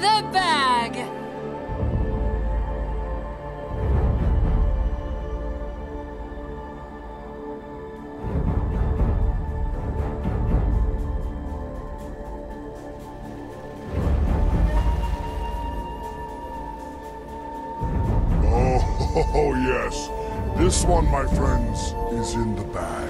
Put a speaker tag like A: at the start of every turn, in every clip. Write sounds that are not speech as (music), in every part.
A: the bag!
B: Oh, (laughs) oh, yes. This one, my friends, is in the bag.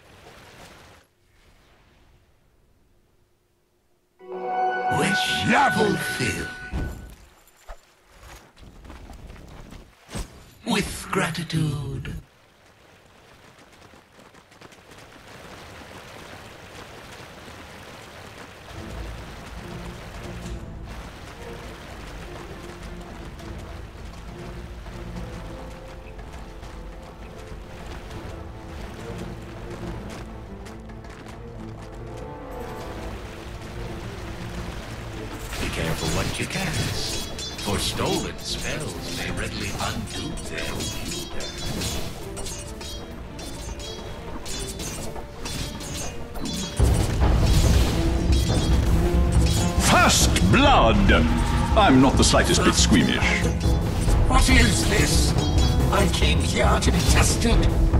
C: I'm not the slightest bit squeamish.
D: What is this? I came here to be tested.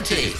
E: Invisibility!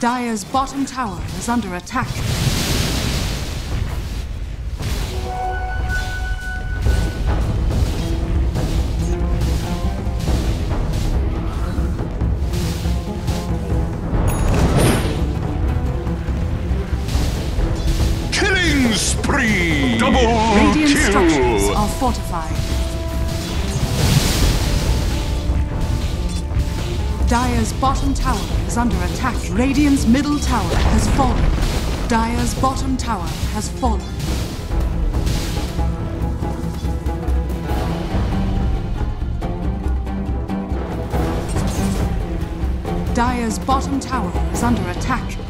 F: Dire's bottom tower is under attack.
C: Killing spree! Double
F: Radiant structures are fortified. Dire's bottom tower is under attack. Radiant's middle tower has fallen. Dire's bottom tower has fallen. Dire's bottom tower is under attack.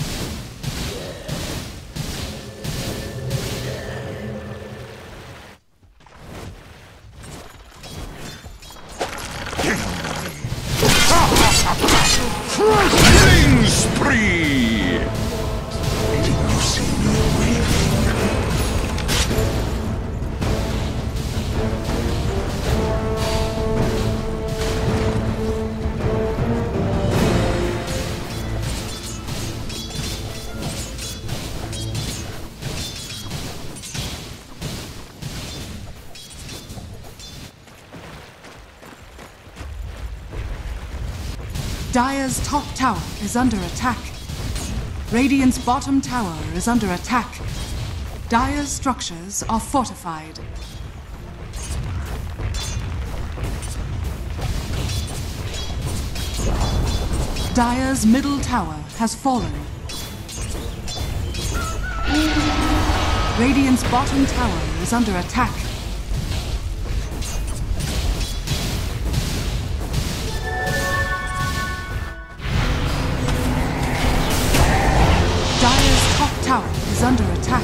F: Top tower is under attack. Radiant's bottom tower is under attack. Dire's structures are fortified. Dire's middle tower has fallen. Radiant's bottom tower is under attack. Tower is under attack.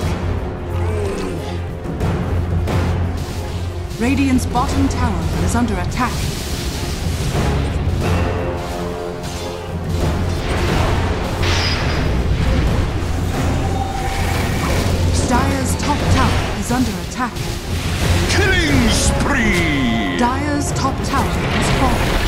F: Radiant's bottom tower is under attack. Dire's top tower is under attack.
C: Killing spree!
F: Dire's top tower is fallen.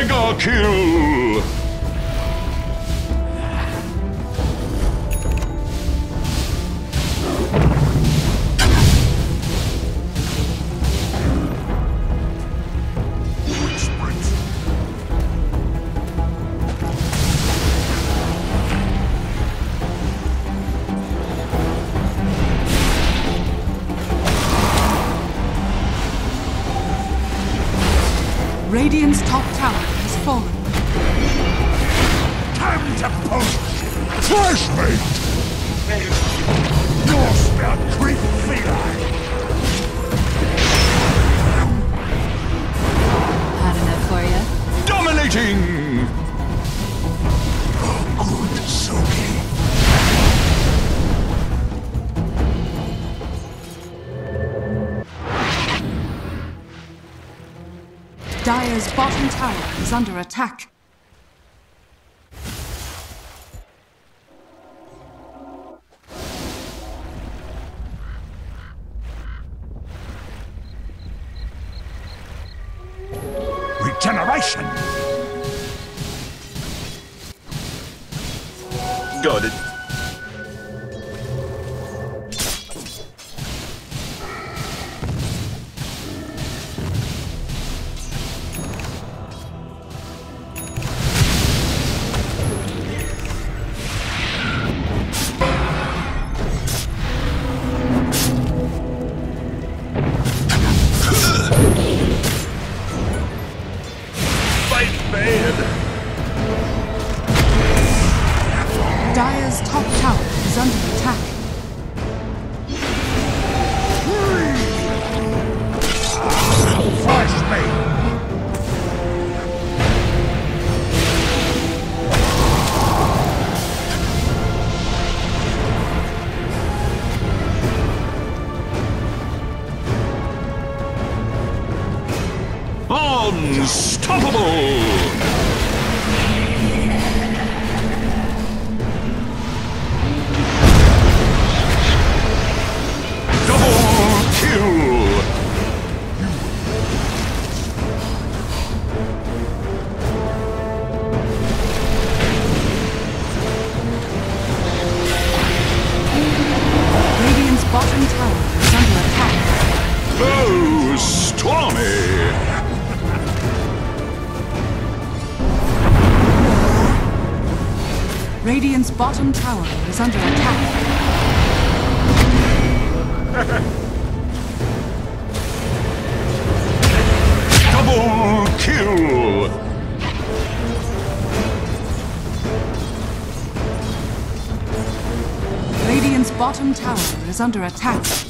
C: Mega kill!
F: is under attack.
G: Regeneration!
C: Got it.
F: Radiant's bottom tower is under attack. (laughs)
C: Double kill!
F: Radiant's bottom tower is under attack.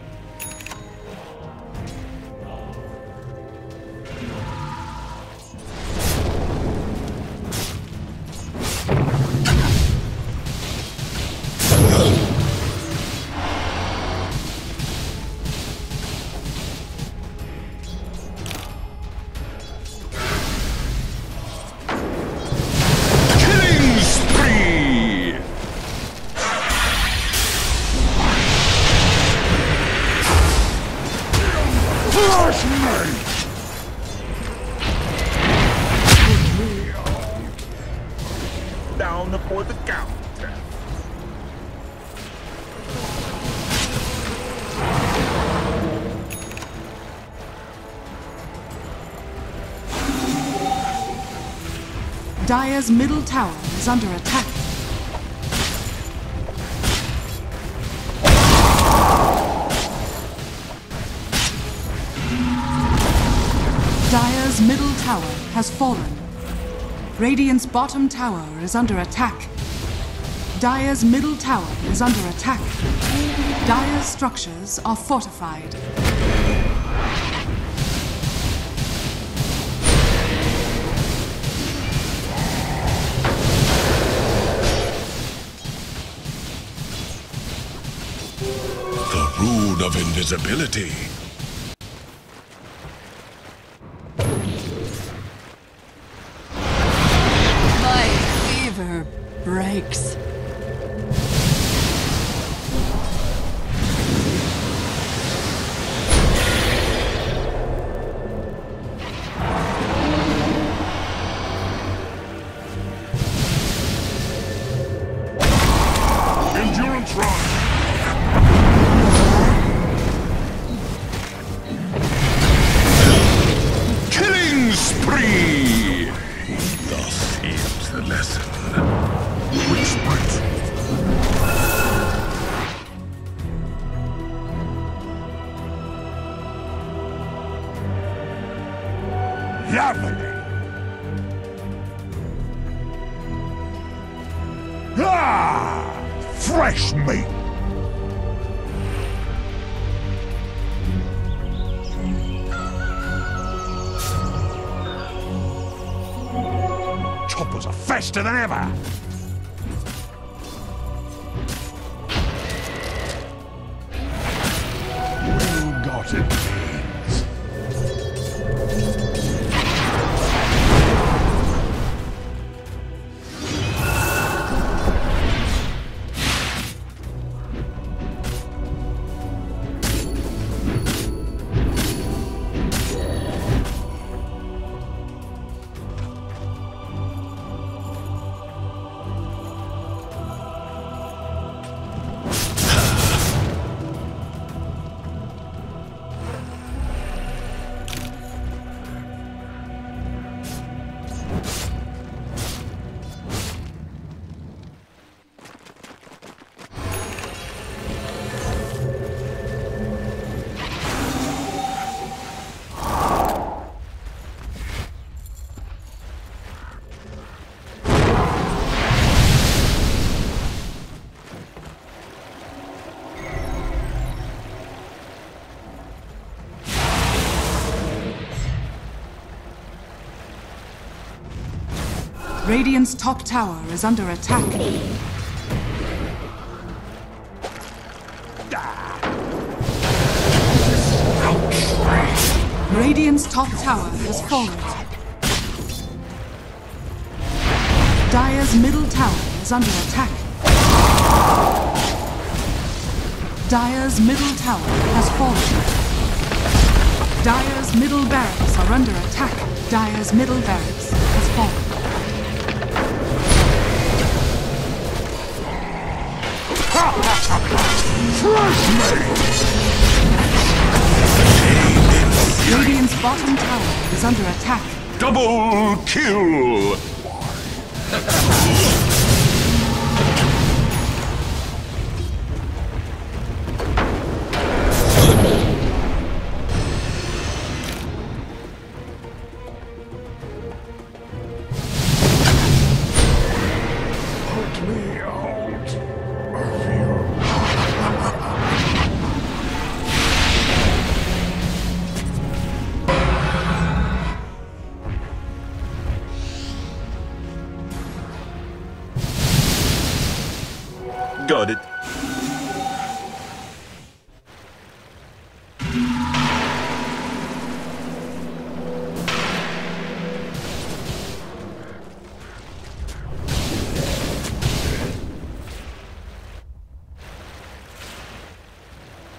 F: Dire's middle tower is under attack. Dire's middle tower has fallen. Radiant's bottom tower is under attack. Dire's middle tower is under attack. Dire's structures are fortified.
H: Of invisibility.
G: Choppers are faster than ever! Well got it
F: Radiant's top tower is under attack. Radiant's top tower has fallen. Dire's middle tower is under attack. Dire's middle tower has fallen. Dire's middle barracks are under attack. Dire's middle barracks has fallen.
G: Fresh meat!
F: Radiant's bottom tower is under attack.
C: Double kill!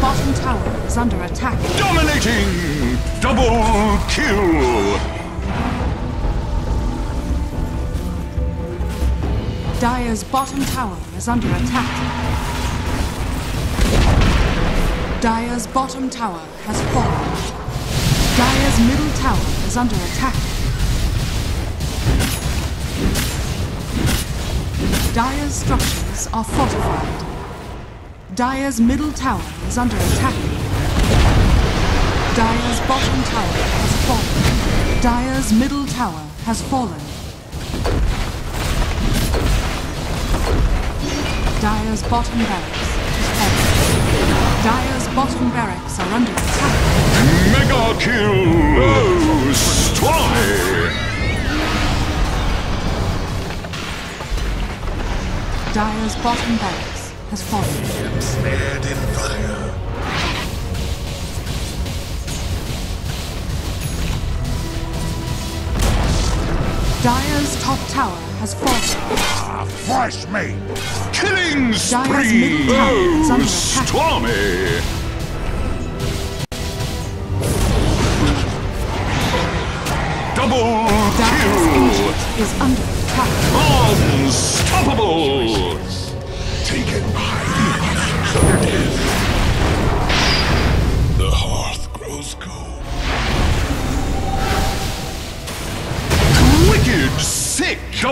F: Bottom tower is under attack.
C: Dominating! Double kill!
F: Dire's bottom tower is under attack. Dire's bottom tower has fallen. Dire's middle tower is under attack. Dire's structures are fortified. Dire's middle tower is under attack. Dire's bottom tower has fallen. Dire's middle tower has fallen. Dire's bottom barracks is fallen. Dire's bottom barracks are under attack.
C: Mega kill! Oh, Stormy!
F: Dire's bottom barracks has fallen.
H: Snared in fire.
F: Dire's top tower has fallen.
G: Ah, Fresh meat!
C: Killing spree! Oh. Stormy! Double
F: Dire's
C: kill!
F: is under attack.
C: Unstoppable!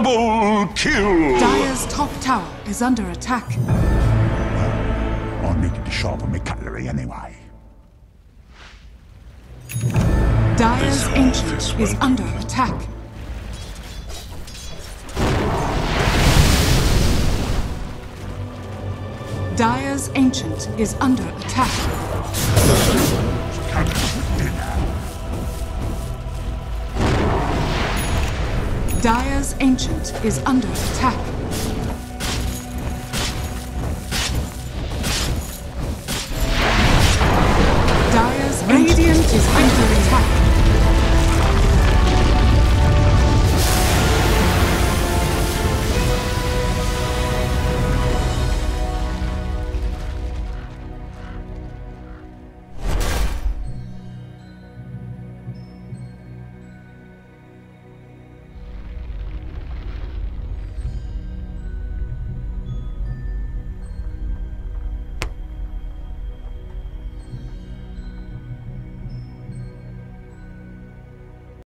C: Double kill!
F: Dire's top tower is under attack.
G: I needed to sharpen my cutlery anyway.
H: This
F: ancient is under attack. Dire's ancient is under attack. Dire's ancient is under attack.